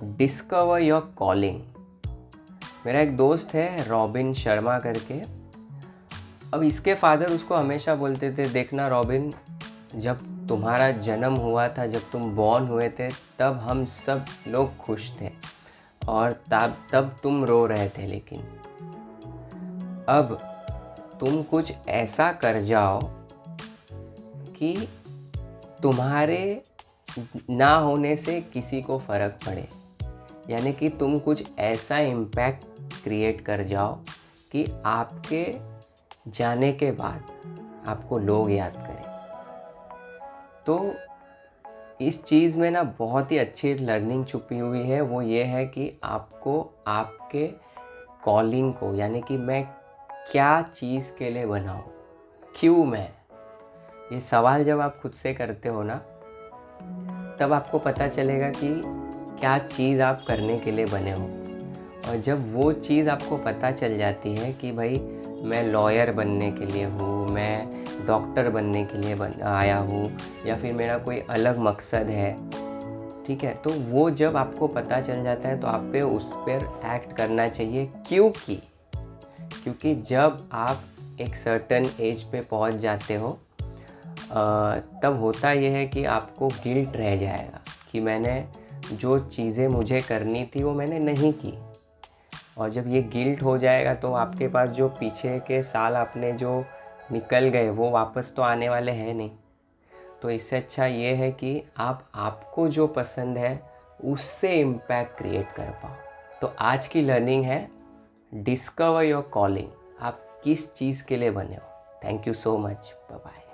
Discover your calling मेरा एक दोस्त है, रॉबिन शर्मा करके। अब इसके फादर उसको हमेशा बोलते थे, देखना रॉबिन, जब तुम्हारा जन्म हुआ था, जब तुम बॉर्न हुए थे, तब हम सब लोग खुश थे और तब तब तुम रो रहे थे लेकिन। अब तुम कुछ ऐसा कर जाओ कि तुम्हारे ना होने से किसी को फ़र्क पड़े। यानी कि तुम कुछ ऐसा इम्पैक्ट क्रिएट कर जाओ कि आपके जाने के बाद आपको लोग याद करें। तो इस चीज़ में ना बहुत ही अच्छी लर्निंग छुपी हुई है। वो ये है कि आपको आपके कॉलिंग को यानी कि मैं क्या चीज़ के लिए बनाऊँ, क्यों मैं? ये सवाल जब आप खुद से करते हो ना, तब आपको पता चलेगा कि क्या चीज़ आप करने के लिए बने हो? और जब वो चीज़ आपको पता चल जाती है कि भाई, मैं लॉयर बनने के लिए हूँ, मैं डॉक्टर बनने के लिए बन, आया हूँ, या फिर मेरा कोई अलग मकसद है, ठीक है? तो वो जब आपको पता चल जाता है तो आप पे, उस पर एक्ट करना चाहिए। क्योंकि क्योंकि जब आप एक सर्टन एज पे पहुँच जाते हो तब होता यह है कि आपको गिल्ट रह जाएगा कि मैंने जो चीज़ें मुझे करनी थी वो मैंने नहीं की। और जब ये गिल्ट हो जाएगा तो आपके पास जो पीछे के साल आपने जो निकल गए, वो वापस तो आने वाले हैं नहीं। तो इससे अच्छा ये है कि आप, आपको जो पसंद है, उससे इम्पैक्ट क्रिएट कर पाओ। तो आज की लर्निंग है डिस्कवर योर कॉलिंग आप किस चीज़ के लिए बने हो? Thank you so much bye